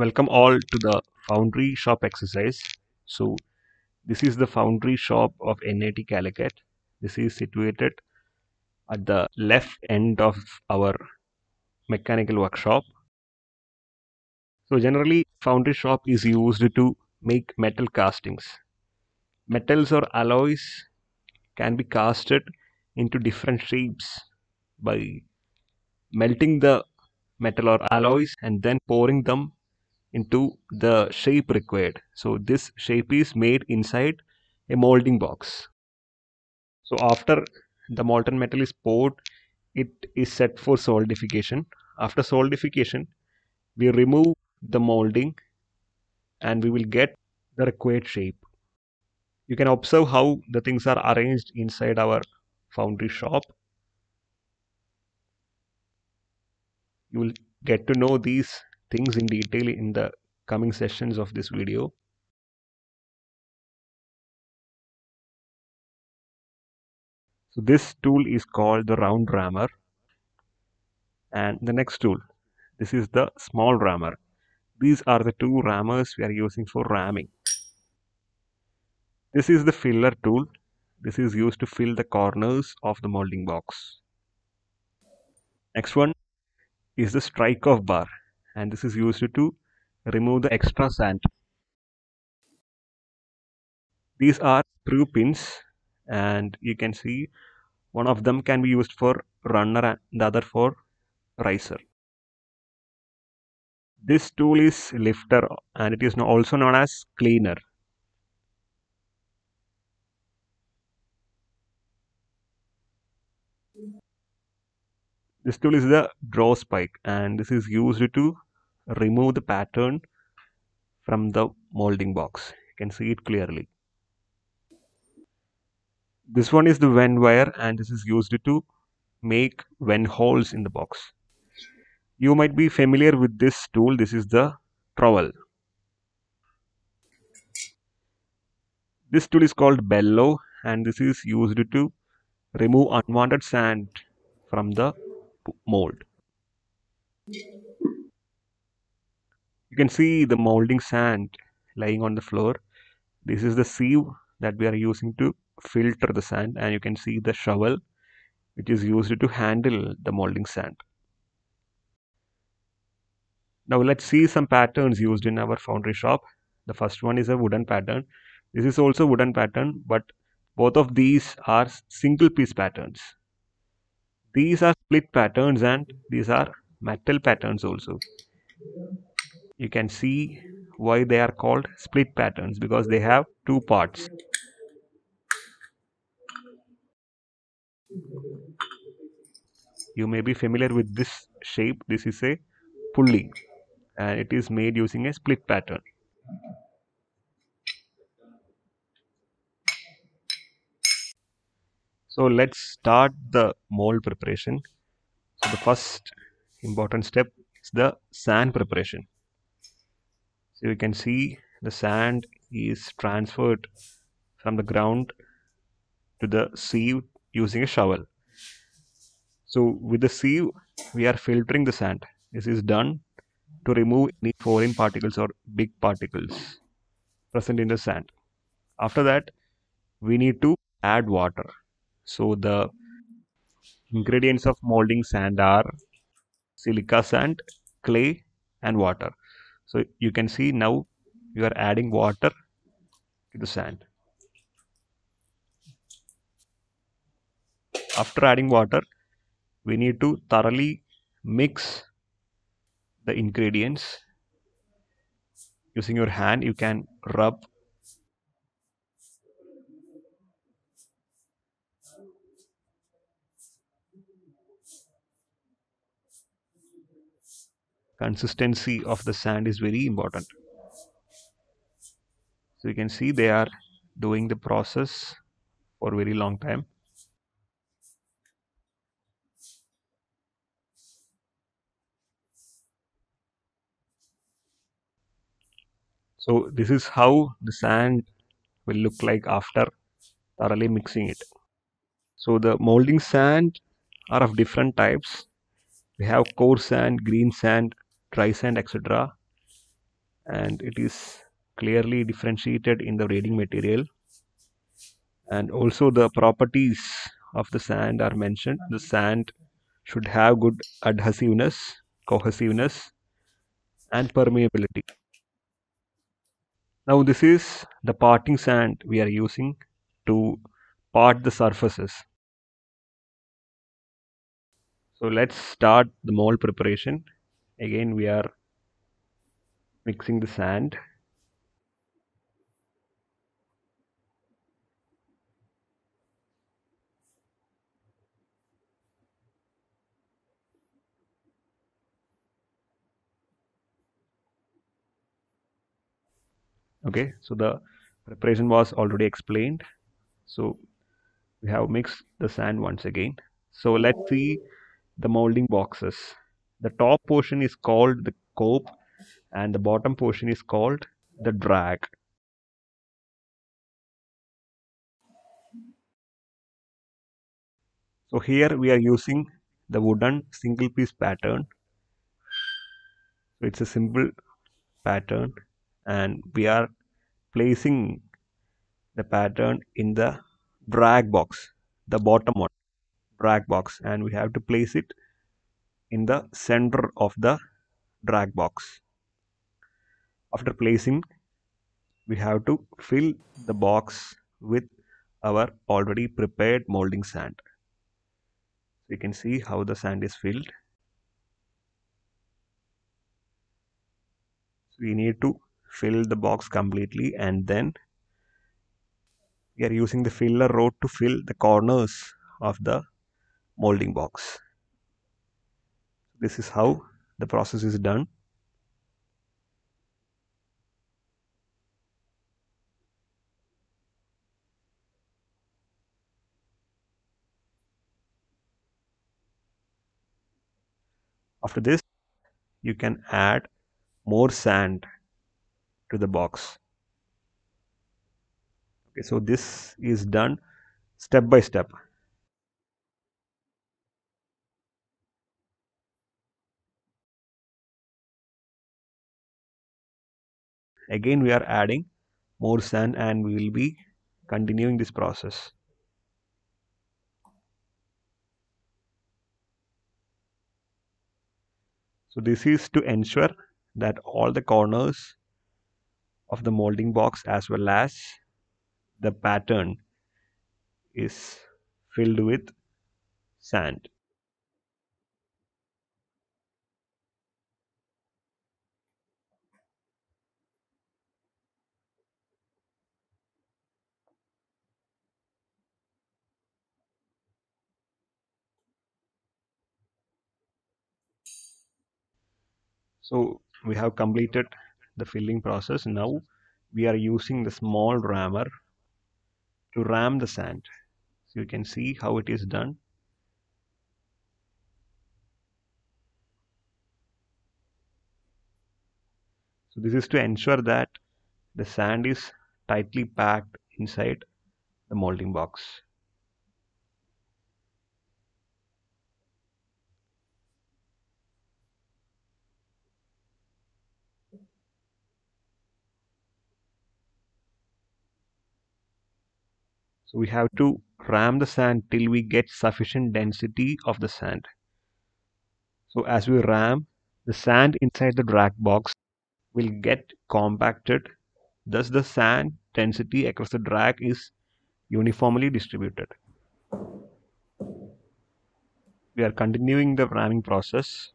welcome all to the foundry shop exercise. So this is the foundry shop of NIT Calicut. This is situated at the left end of our mechanical workshop. So generally foundry shop is used to make metal castings. Metals or alloys can be casted into different shapes by melting the metal or alloys and then pouring them into the shape required. So this shape is made inside a molding box. So after the molten metal is poured, it is set for solidification. After solidification, we remove the molding and we will get the required shape. You can observe how the things are arranged inside our foundry shop. You will get to know these things in detail in the coming sessions of this video. So this tool is called the round rammer and the next tool this is the small rammer. These are the two rammers we are using for ramming. This is the filler tool. This is used to fill the corners of the molding box. Next one is the strike off bar and this is used to remove the extra sand. These are sprue pins and you can see one of them can be used for runner and the other for riser. This tool is lifter and it is also known as cleaner. This tool is the draw spike and this is used to remove the pattern from the molding box. You can see it clearly. This one is the vent wire and this is used to make vent holes in the box. You might be familiar with this tool. This is the trowel. This tool is called bellow and this is used to remove unwanted sand from the mold. You can see the molding sand lying on the floor. This is the sieve that we are using to filter the sand and you can see the shovel which is used to handle the molding sand. Now let's see some patterns used in our foundry shop. The first one is a wooden pattern. This is also wooden pattern but both of these are single piece patterns. These are split patterns and these are metal patterns also. You can see why they are called split patterns because they have two parts. You may be familiar with this shape. This is a pulley and it is made using a split pattern so let's start the mold preparation. So the first important step is the sand preparation. So you can see the sand is transferred from the ground to the sieve using a shovel. So with the sieve we are filtering the sand. This is done to remove any foreign particles or big particles present in the sand. After that we need to add water so the ingredients of molding sand are silica sand clay and water. So you can see now you are adding water to the sand. After adding water we need to thoroughly mix the ingredients. Using your hand you can rub consistency of the sand is very important. So you can see they are doing the process for very long time. So this is how the sand will look like after thoroughly mixing it. So the molding sand are of different types. We have coarse sand green sand dry sand etc and it is clearly differentiated in the reading material. And also the properties of the sand are mentioned. The sand should have good adhesiveness cohesiveness and permeability. Now this is the parting sand we are using to part the surfaces. So let's start the mold preparation again we are mixing the sand. Okay so the preparation was already explained. So we have mixed the sand once again. So let's see the molding boxes the top portion is called the cope and the bottom portion is called the drag. So here we are using the wooden single piece pattern. So it's a simple pattern and we are placing the pattern in the drag box the bottom one drag box and we have to place it in the center of the drag box. After placing we have to fill the box with our already prepared molding sand. You can see how the sand is filled. We need to fill the box completely and then we are using the filler rod to fill the corners of the molding box this is how the process is done. After this you can add more sand to the box. Okay so this is done step by step again we are adding more sand and we will be continuing this process. So this is to ensure that all the corners of the molding box as well as the pattern is filled with sand so we have completed the filling process. Now we are using the small rammer to ram the sand. So you can see how it is done. So this is to ensure that the sand is tightly packed inside the molding box So we have to ram the sand till we get sufficient density of the sand. So as we ram, the sand inside the drag box will get compacted. Thus the sand density across the drag is uniformly distributed. We are continuing the ramming process.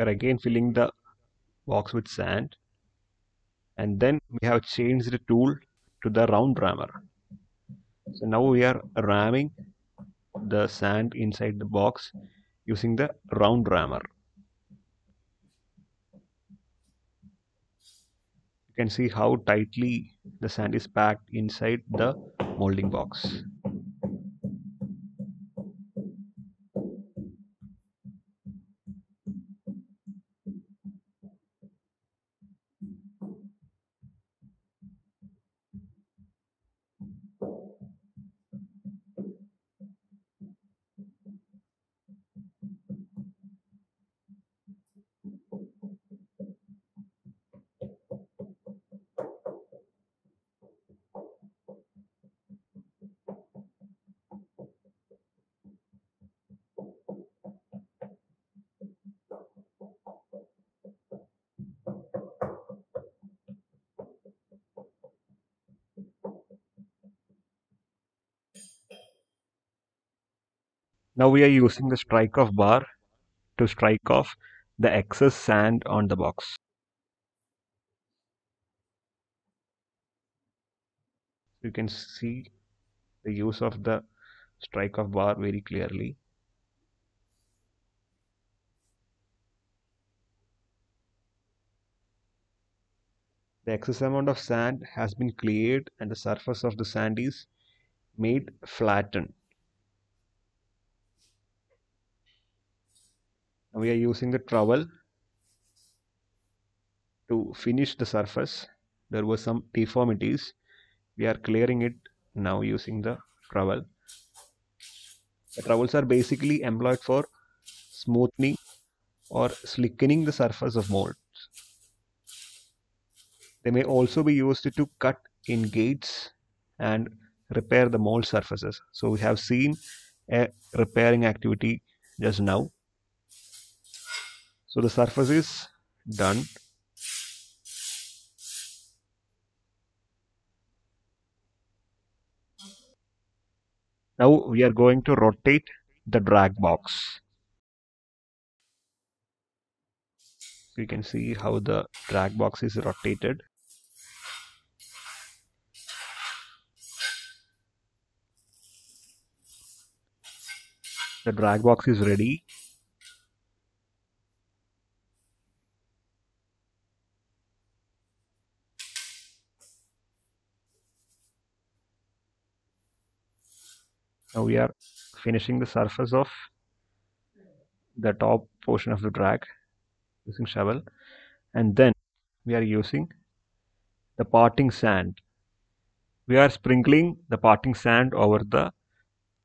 We are again filling the box with sand and then we have changed the tool to the round rammer. So now we are ramming the sand inside the box using the round rammer. You can see how tightly the sand is packed inside the molding box. Now we are using the strike off bar to strike off the excess sand on the box. You can see the use of the strike off bar very clearly. The excess amount of sand has been cleared and the surface of the sand is made flattened. We are using the trowel to finish the surface. There were some deformities. We are clearing it now using the trowel. The trowels are basically employed for smoothing or slickening the surface of molds. They may also be used to cut in gates and repair the mold surfaces. So we have seen a repairing activity just now so the surface is done. Now we are going to rotate the drag box. you can see how the drag box is rotated. The drag box is ready now we are finishing the surface of the top portion of the drag using shovel. And then we are using the parting sand. We are sprinkling the parting sand over the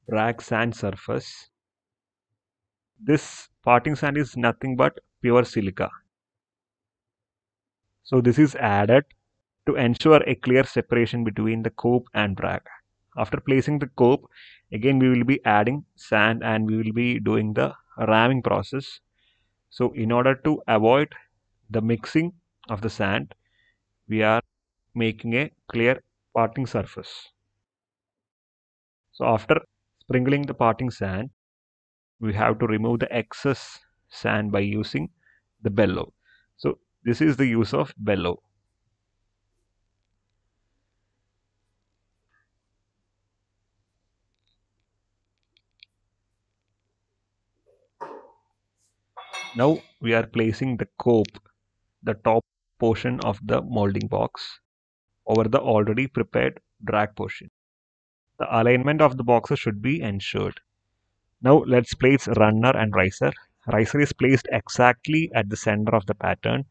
drag sand surface. This parting sand is nothing but pure silica. So this is added to ensure a clear separation between the cope and drag after placing the cope again we will be adding sand and we will be doing the ramming process. So in order to avoid the mixing of the sand we are making a clear parting surface. So after sprinkling the parting sand we have to remove the excess sand by using the bellow. So this is the use of bellow Now we are placing the cope, the top portion of the molding box, over the already prepared drag portion. The alignment of the boxes should be ensured. Now let's place runner and riser. Riser is placed exactly at the center of the pattern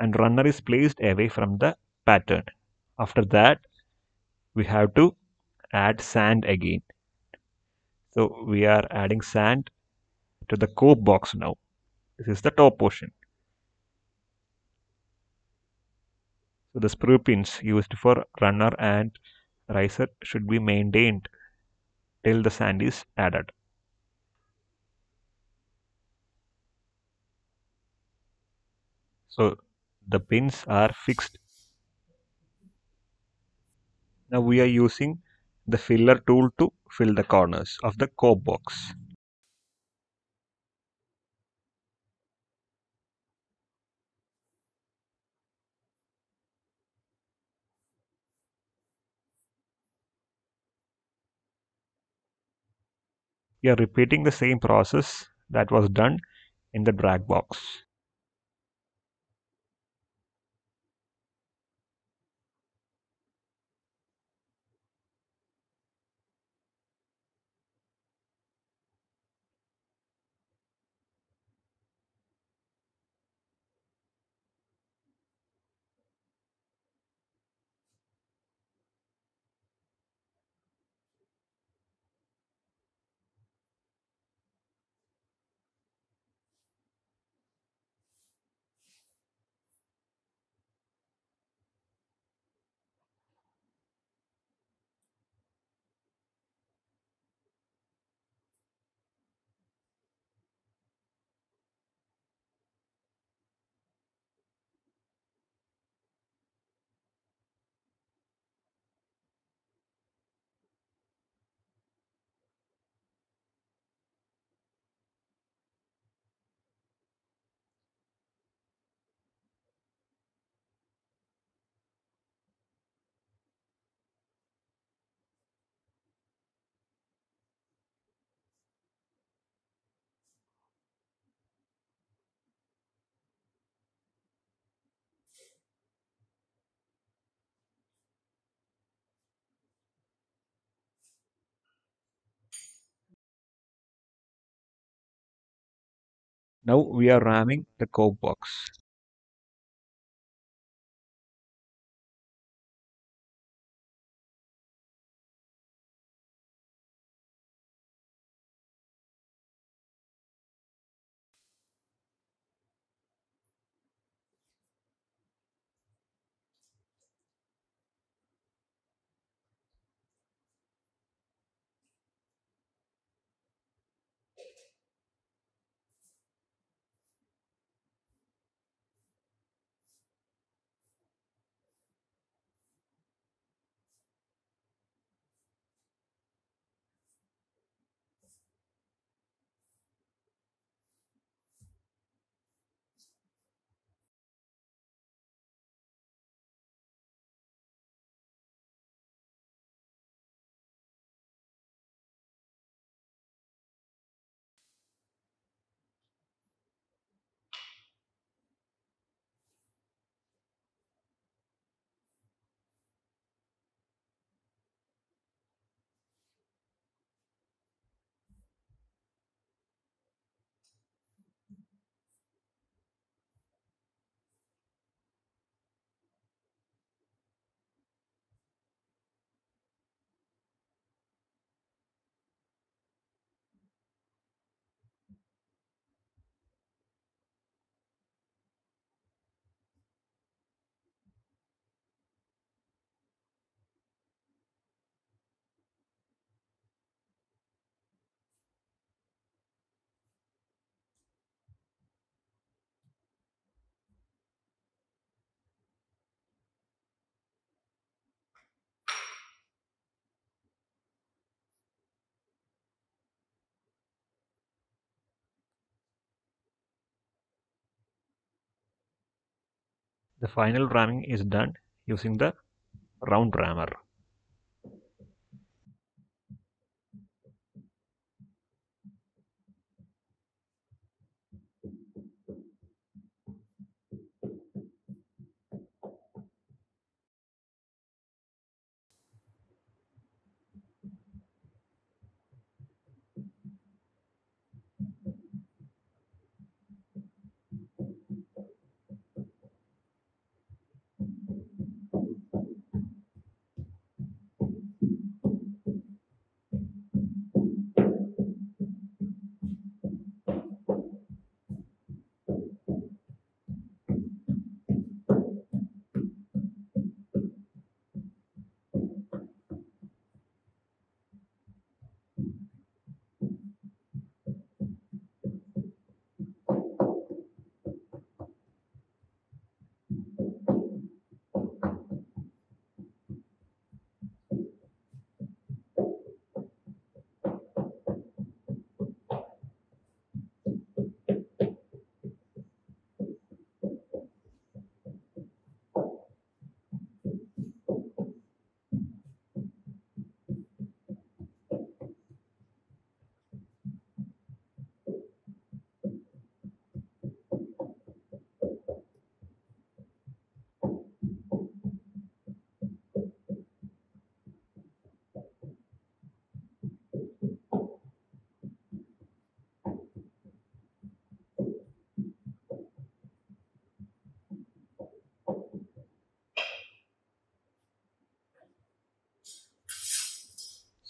and runner is placed away from the pattern. After that, we have to add sand again. So we are adding sand to the cope box now. This is the top portion. So the sprue pins used for runner and riser should be maintained till the sand is added. So the pins are fixed. Now we are using the filler tool to fill the corners of the cope box. We are repeating the same process that was done in the drag box. Now we are ramming the cope box. The final ramming is done using the round rammer.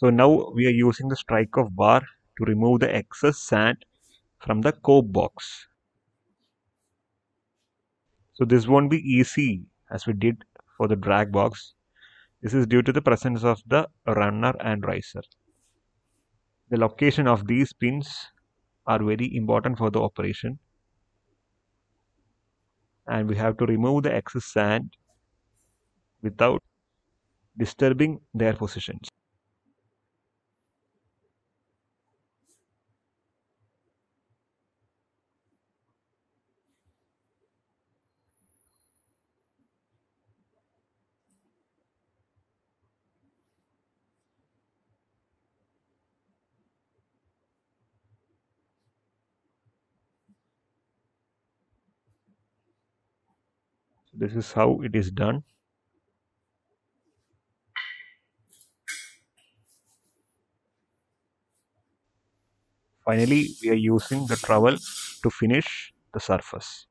So now we are using the strike of bar to remove the excess sand from the cope box. So this won't be easy as we did for the drag box. This is due to the presence of the runner and riser. The location of these pins are very important for the operation and we have to remove the excess sand without disturbing their positions. This is how it is done. finally we are using the trowel to finish the surface.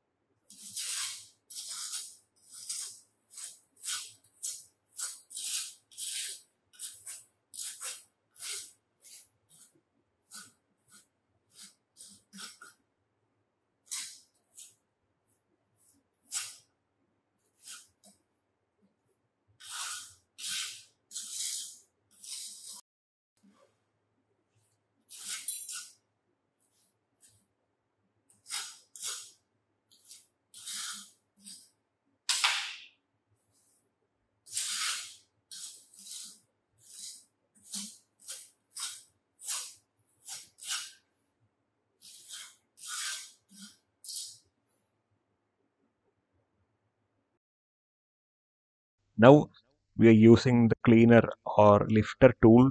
Now we are using the cleaner or lifter tool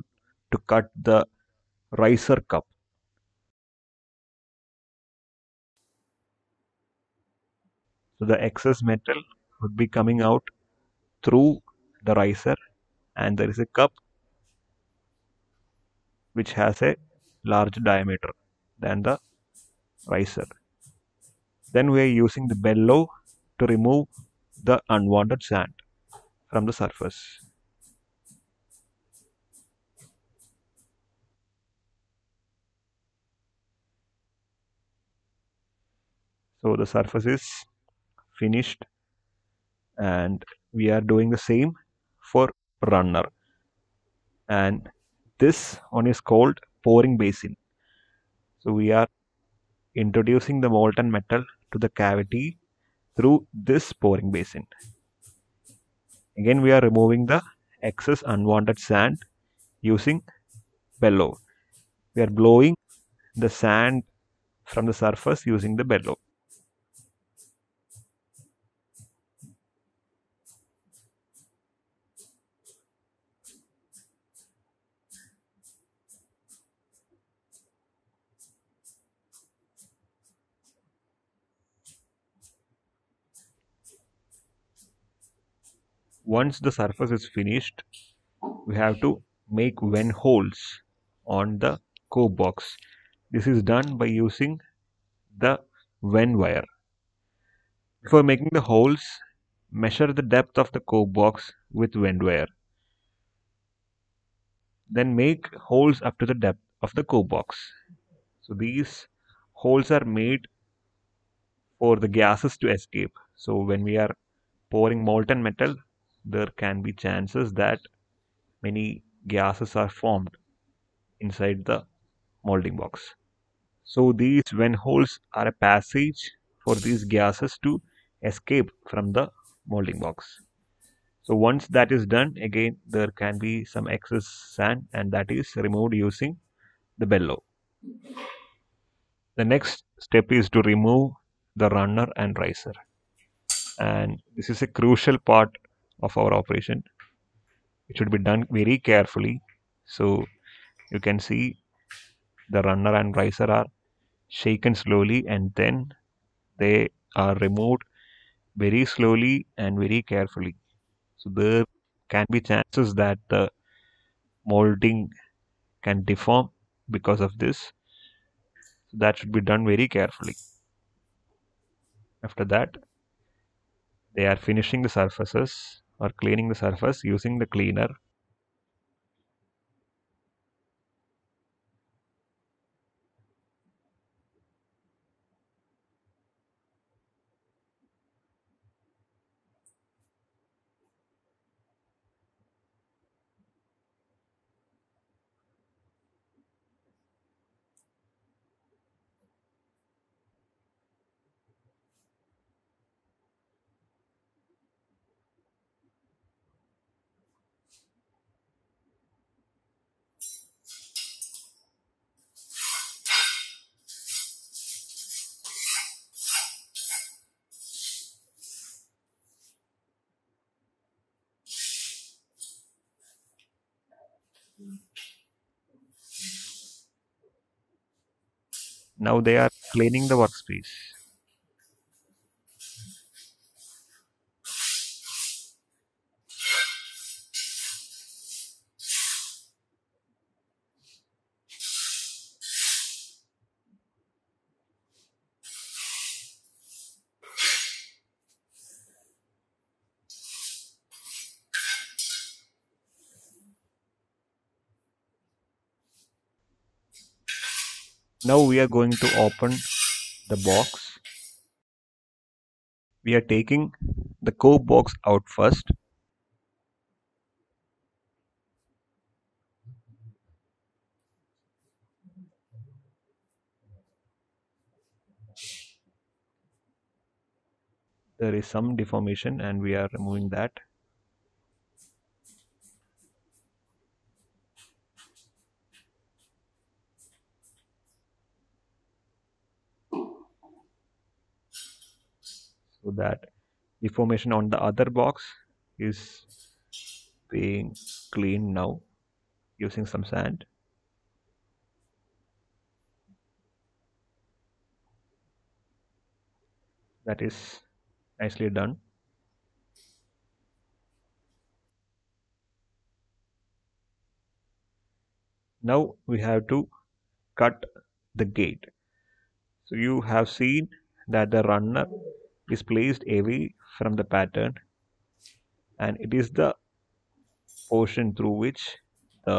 to cut the riser cup. So the excess metal would be coming out through the riser and there is a cup which has a large diameter than the riser. Then we are using the bellow to remove the unwanted sand from the surface. So the surface is finished and we are doing the same for runner and this one is called pouring basin. So we are introducing the molten metal to the cavity through this pouring basin. Again we are removing the excess unwanted sand using bellow. We are blowing the sand from the surface using the bellow. Once the surface is finished, we have to make vent holes on the cope box. This is done by using the vent wire. Before making the holes, measure the depth of the cope box with vent wire. Then make holes up to the depth of the cope box. So these holes are made for the gases to escape. So when we are pouring molten metal, there can be chances that many gases are formed inside the molding box. So these vent holes are a passage for these gases to escape from the molding box. So once that is done, again there can be some excess sand and that is removed using the bellow. The next step is to remove the runner and riser and this is a crucial part of our operation. It should be done very carefully. So you can see the runner and riser are shaken slowly and then they are removed very slowly and very carefully. So there can be chances that the molding can deform because of this. So that should be done very carefully. After that they are finishing the surfaces or cleaning the surface using the cleaner now they are cleaning the workspace Now we are going to open the box. We are taking the cope box out first. There is some deformation and we are removing that. So the formation on the other box is being cleaned now using some sand. That is nicely done. Now we have to cut the gate. So you have seen that the runner is placed away from the pattern and it is the portion through which the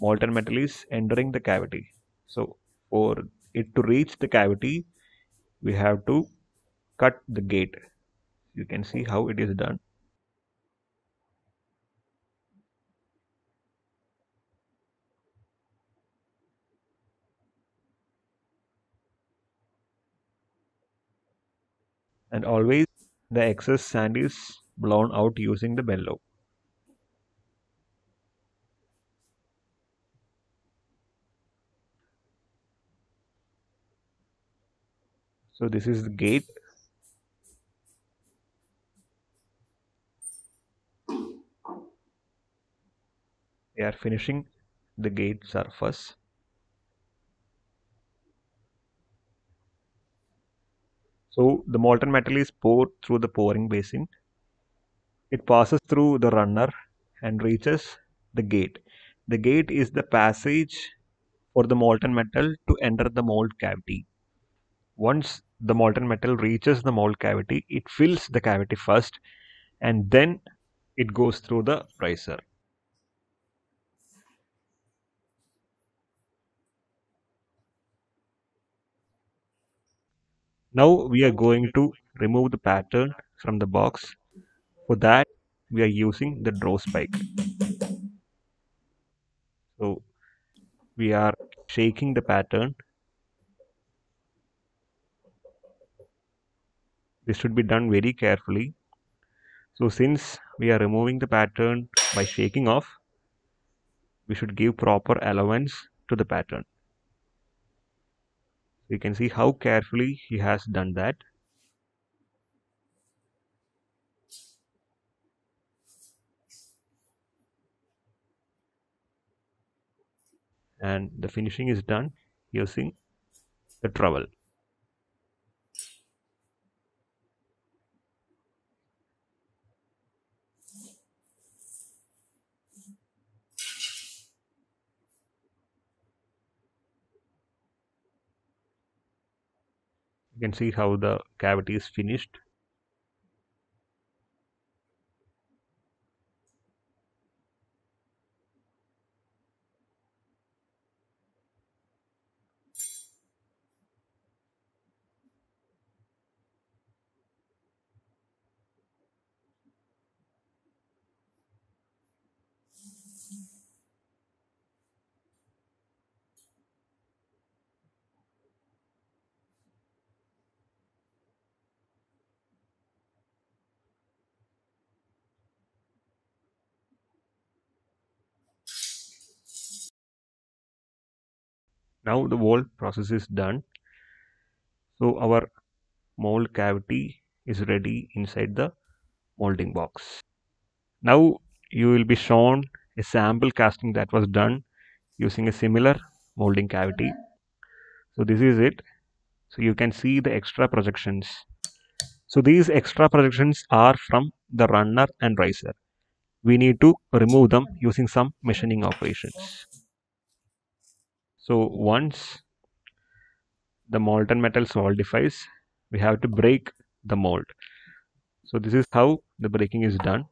molten metal is entering the cavity. So for it to reach the cavity, we have to cut the gate. You can see how it is done. And always the excess sand is blown out using the bellow. So this is the gate. We are finishing the gate surface. So the molten metal is poured through the pouring basin. It passes through the runner and reaches the gate. The gate is the passage for the molten metal to enter the mold cavity. Once the molten metal reaches the mold cavity, it fills the cavity first and then it goes through the riser. Now we are going to remove the pattern from the box. For that, we are using the draw spike. So we are shaking the pattern. This should be done very carefully. So since we are removing the pattern by shaking off, we should give proper allowance to the pattern. You can see how carefully he has done that. And the finishing is done using the trowel. You can see how the cavity is finished. Now the wall process is done. So our mold cavity is ready inside the molding box. Now you will be shown a sample casting that was done using a similar molding cavity. So this is it. So you can see the extra projections. So these extra projections are from the runner and riser. We need to remove them using some machining operations so once the molten metal solidifies we have to break the mold. So this is how the breaking is done.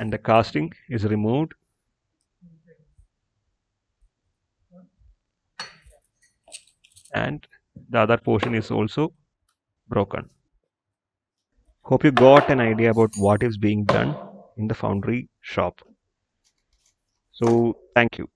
And the casting is removed. And the other portion is also broken. Hope you got an idea about what is being done in the foundry shop. So thank you.